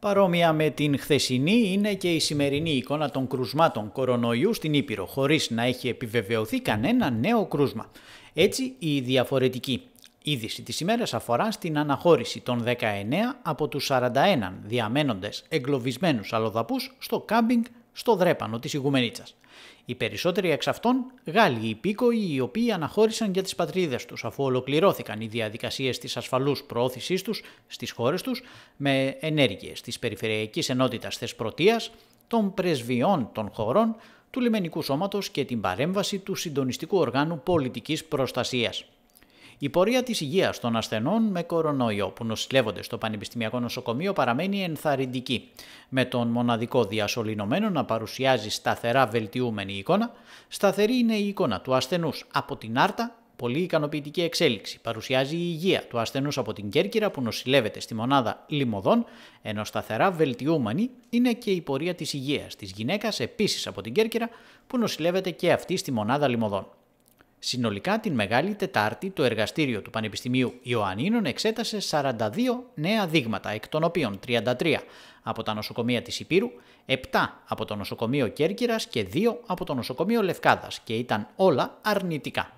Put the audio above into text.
Παρόμοια με την χθεσινή είναι και η σημερινή εικόνα των κρουσμάτων κορονοϊού στην Ήπειρο, χωρίς να έχει επιβεβαιωθεί κανένα νέο κρούσμα. Έτσι, η διαφορετική είδηση της ημέρας αφορά στην αναχώρηση των 19 από τους 41 διαμένοντες εγκλωβισμένους αλλοδαπούς στο κάμπινγκ στο Δρέπανο της Ιγουμενίτσας. Οι περισσότεροι εξ αυτών Γάλλοι υπήκοοι οι οποίοι αναχώρησαν για τις πατρίδες τους αφού ολοκληρώθηκαν οι διαδικασίες της ασφαλούς προώθησής τους στις χώρες τους με ενέργειες της Περιφερειακής Ενότητας Θεσπρωτείας, των πρεσβειών των χωρών, του λιμενικού σώματος και την παρέμβαση του συντονιστικού οργάνου πολιτικής προστασίας. Η πορεία της υγείας των ασθενών με κορονοϊό που νοσηλεύονται στο Πανεπιστημιακό Νοσοκομείο παραμένει ενθαρρυντική, με τον μοναδικό διασωληνωμένο να παρουσιάζει σταθερά βελτιούμενη εικόνα. Σταθερή είναι η εικόνα του ασθενούς από την Άρτα, πολύ ικανοποιητική εξέλιξη. Παρουσιάζει η υγεία του ασθενούς από την Κέρκυρα που νοσηλεύεται στη μονάδα Λιμωδών, ενώ σταθερά βελτιούμενη είναι και η πορεία της υγείας της γυναίκας επίσης από την Κέρκυρα που νοσηλεύεται και αυτή στη μονάδα Λιμωδών. Συνολικά την Μεγάλη Τετάρτη το εργαστήριο του Πανεπιστημίου Ιωαννίνων εξέτασε 42 νέα δείγματα, εκ των οποίων 33 από τα νοσοκομεία της Υπήρου, 7 από το νοσοκομείο Κέρκυρας και 2 από το νοσοκομείο Λευκάδας και ήταν όλα αρνητικά.